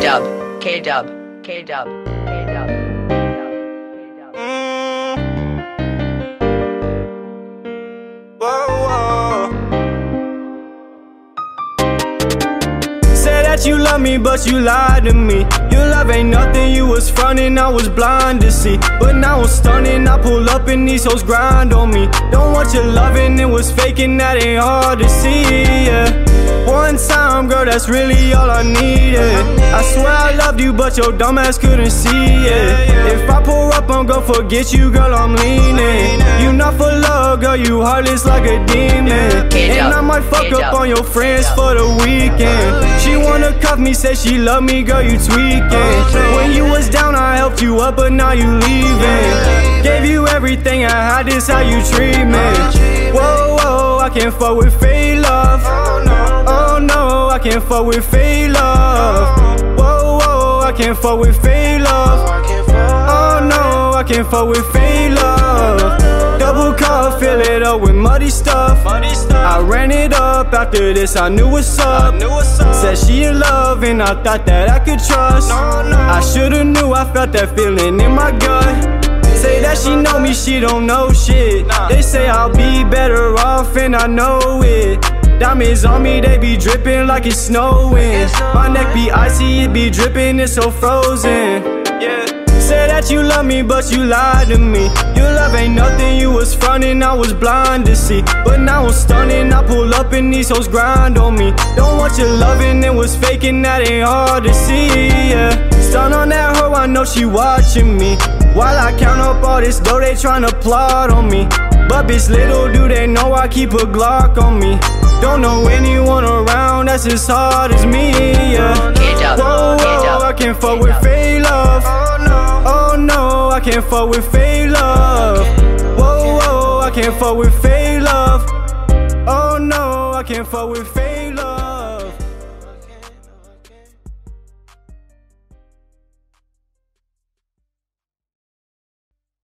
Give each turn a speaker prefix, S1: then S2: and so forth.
S1: K Dub, K Dub, K Dub. K dub. Mm. Whoa.
S2: Say that you love me, but you lied to me. Your love ain't nothing, you was frontin', I was blind to see. But now I'm stunning, I pull up and these hoes grind on me. Don't want your loving, it was faking, that ain't hard to see, yeah. One time, girl, that's really all I needed. I swear I loved you, but your dumb ass couldn't see it. If I pull up, I'm gon' forget you, girl, I'm leaning. You not for love, girl, you heartless like a demon. And I might fuck up on your friends for the weekend. She wanna cuff me, say she love me, girl, you tweaking. When you was down, I helped you up, but now you leaving. Gave you everything I had, this how you treat me. Whoa, whoa, I can't fuck with fake love. Oh no, I can't fuck with fake love. Can't fuck with fake love. Oh no, I can't fuck with fake love. Double cup, fill it up with muddy stuff. I ran it up after this, I knew what's up. Said she in love and I thought that I could trust. I shoulda knew, I felt that feeling in my gut. Say that she know me, she don't know shit. They say I'll be better off and I know it. Diamonds on me, they be dripping like it's snowing. My neck be icy, it be dripping, it's so frozen. Yeah. Say that you love me, but you lied to me. Your love ain't nothing, you was frontin', I was blind to see. But now I'm stunning, I pull up and these hoes grind on me. Don't want your loving, it was faking, that ain't hard to see, yeah. Stun on that hoe, I know she watching me. While I count up all this dough, they tryna plot on me. But bitch, little do they know I keep a Glock on me. Don't know anyone around that's as hard as me, yeah. Whoa, whoa, I can't fuck with fake love. Oh no, I can't fuck with fake love. Whoa, whoa, I can't fuck with fake love. Oh no, I can't fuck with fake